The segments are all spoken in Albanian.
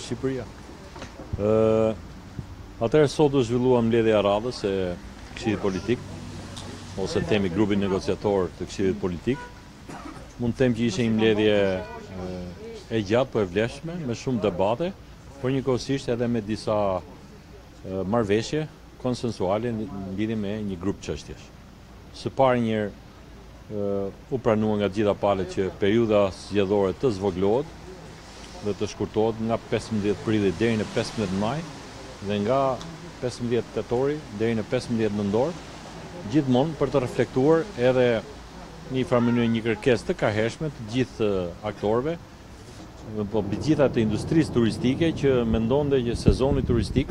Shqipëria. Atëherë sot u zhvillua mbledhja e radhës e Këshillit Politik, ose themi grupit negociator të Këshillit Politik. Mund të them që ishe një mbledhje e gjatë po e vlefshme, me shumë debate, por njëkohësisht edhe me disa marrëveshje konsensuale në lidhje me një grup çështjesh. Së pari njëherë u pranua nga të gjitha palët që periudha zgjedhore të zvogëlohet dhe të shkurtohet nga 15 prilli deri në 15 maj dhe nga 15 tetori deri në 15 nëntor, gjithmonë për të reflektuar edhe në një farë mënyre një kërkesë të kahershme të gjithë aktorëve, Po mbi të gjitha të industrisë turistike që mendonte që sezoni turistik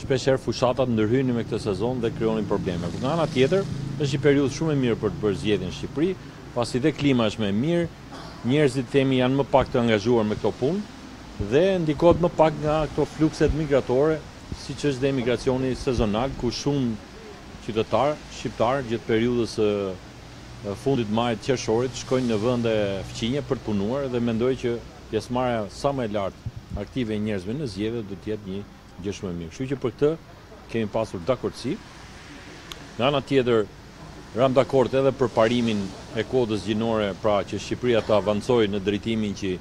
shpesh herë fushatat ndërhynin me këtë sezon dhe krijonin probleme. Por nga ana tjetër, është një periudhë shumë e mirë për të bërë zgjedhje në Shqipëri, pasi dhe klima është më e mirë, njerëzit themi janë më pak të angazhuar me këto punë dhe ndikohet më pak nga këto flukset migratore, siç është dhe emigracioni sezonal, ku shumë qytetarë shqiptarë gjatë periudhës së fundit të majit qershorit shkojnë në vende fqinje për të punuar dhe mendoj që pjesëmarrja sa më e lartë aktive e njerëzve në zgjedhje do të jetë një gjë shumë e mirë. Kështu që për këtë kemi pasur dakordësi. Nga ana tjetër, ramë dakord edhe për parimin e kuotës gjinore, pra që Shqipëria të avancojë në drejtimin që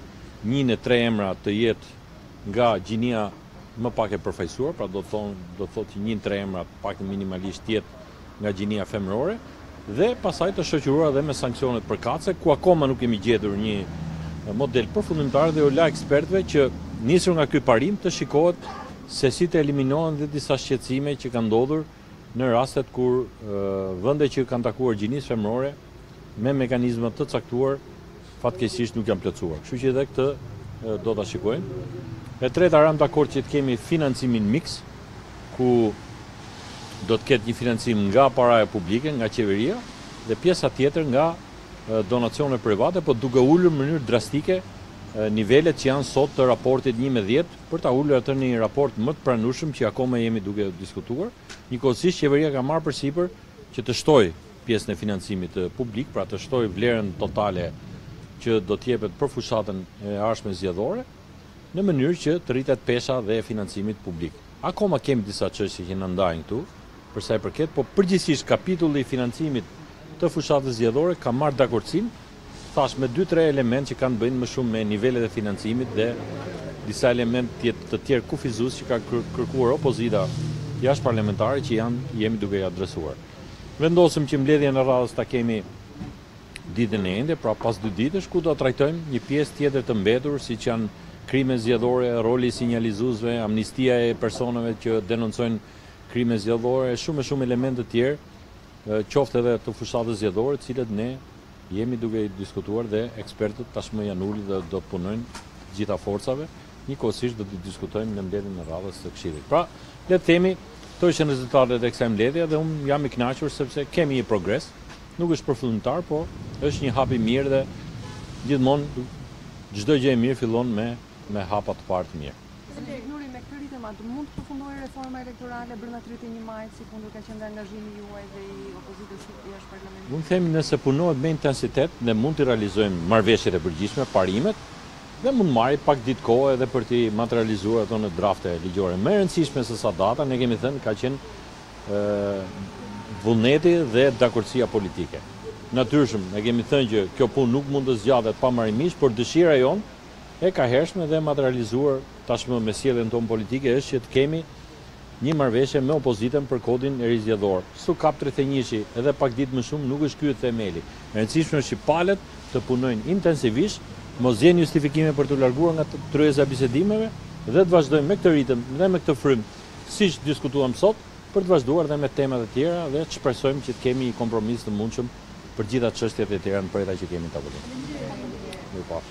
një në tre emra të jetë nga gjinia më pak e përfaqësuar, pra do të thonë, do të thotë që një në tre emra të paktën minimalisht të jetë nga gjinia femërore dhe pastaj të shoqëruar edhe me sanksionet përkatëse, ku akoma nuk kemi gjetur një model përfundimtar dhe iu la ekspertëve që nisur nga ky parim të shikohet se si të eliminohen dhe disa shqetësime që kanë ndodhur në rastet kur vende që i kanë takuar gjinisë femërore me mekanizma të caktuar Fatkeqësisht nuk janë plotësuar, kështu që edhe këtë do ta shikojmë. E treta, ramë dakord që të kemi financimin miks, ku do të ketë një financim nga paraja publike, nga qeveria dhe pjesa tjetër nga donacione private, po duke ulur në mënyrë drastike nivelet që janë sot të raportit një me dhjetë, për ta ulur atë në një raport më të pranueshëm që akoma jemi duke diskutuar. Njëkohësisht qeveria ka marrë përsipër që të shtojë pjesën e financimit publik, pra të shtojë vlerën totale që do të jepet për fushatën e ardhshme zgjedhore, në mënyrë që të rritet pesha dhe e financimit publik. Akoma kemi disa çështje që na ndajnë këtu, për sa i përket, po përgjithësisht kapitulli i financimit të fushatës zgjedhore ka marrë dakordësinë, thashë me dy tre elementë që kanë të bëjnë më shumë me nivelet e financimit dhe disa elementë të tjerë kufizues që ka kërkuar opozita jashtëparlamentare që janë jemi duke i adresuar. Vendosëm që mbledhjen e radhës ta kemi ditën e enjte, pra pas dy ditësh, ku do trajtojmë një pjesë tjetër të mbetur, siç janë krime zgjedhore, roli i sinjalizuesve, amnistia e personave që denoncojnë krime zgjedhore e shumë e shumë elementë të tjerë, qoftë edhe të fushatës zgjedhore, të cilët ne Jemi duke i diskutuar dhe ekspertët tashmë janë ulë dhe do punojnë me të gjitha forcave, njëkohësisht do t'i diskutojmë në mbledhjen e radhës së Këshillit. Pra, le të themi, këto ishin rezultatet e kësaj mbledhjeje dhe unë jam i kënaqur sepse kemi një progres, nuk është përfundimtar, por është një hap i mirë dhe gjithmonë çdo gjë e mirë fillon me me hapa të parë të mirë. Zoti Nuri, me këtë ritëm a do mund të përfundojë reforma elektorale brenda 31 majit, sikundër ka qenë dhe angazhimi juaj dhe i opozitës jashtë parlamentit? Mund të themi nëse punohet me intensitet, ne mund t'i realizojmë marrëveshjet e përgjithshme, parimet, dhe mund të marri pak ditë kohë edhe për t'i materializuar ato në drafte ligjore. Më e rëndësishme se sa data, ne kemi thënë, ka qenë vullneti dhe dakordësia politike. Natyrshëm, ne kemi thënë që kjo punë nuk mund të zgjathet pamarimisht, por dëshira jonë, E kahershme dhe e materializuar tashmë me sjelljen tonë politike është që të kemi një marrëveshje me opozitën për kodin e ri zgjedhor. S'u kap tridhjetënjëshi, edhe pak ditë më shumë nuk është ky themeli. E rëndësishme është që palët të punojnë intensivisht, të mos gjejnë justifikime për t'u larguar nga tryeza e bisedimeve dhe të vazhdojmë me këtë ritëm dhe me këtë frymë, siç diskutuam sot, për të vazhduar dhe me temat e tjera dhe shpresojmë që të kemi një kompromis të mundshëm për gjitha çështjet e tjera të mprehta që kemi në tavolinë. Mirëpafshim.